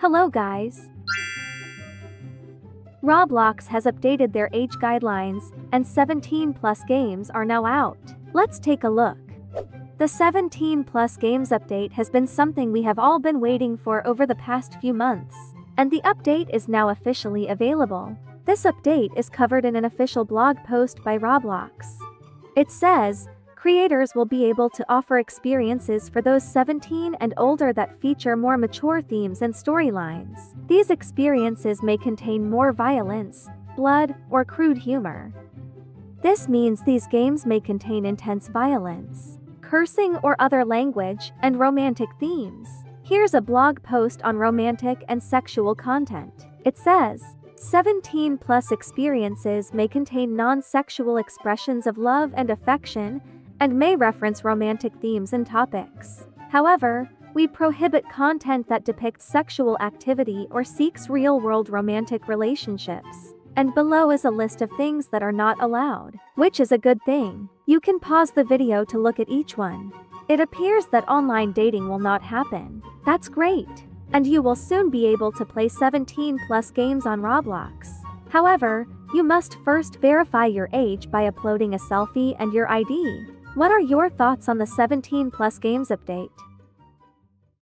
Hello guys! Roblox has updated their age guidelines, and 17 plus games are now out. Let's take a look. The 17 plus games update has been something we have all been waiting for over the past few months, and the update is now officially available. This update is covered in an official blog post by Roblox. It says, creators will be able to offer experiences for those 17 and older that feature more mature themes and storylines. These experiences may contain more violence, blood, or crude humor. This means these games may contain intense violence, cursing or other language, and romantic themes. Here's a blog post on romantic and sexual content. It says, 17 plus experiences may contain non sexual expressions of love and affection and may reference romantic themes and topics. However, we prohibit content that depicts sexual activity or seeks real world romantic relationships. And below is a list of things that are not allowed, which is a good thing. You can pause the video to look at each one. It appears that online dating will not happen. That's great and you will soon be able to play 17 plus games on Roblox. However, you must first verify your age by uploading a selfie and your ID. What are your thoughts on the 17 plus games update?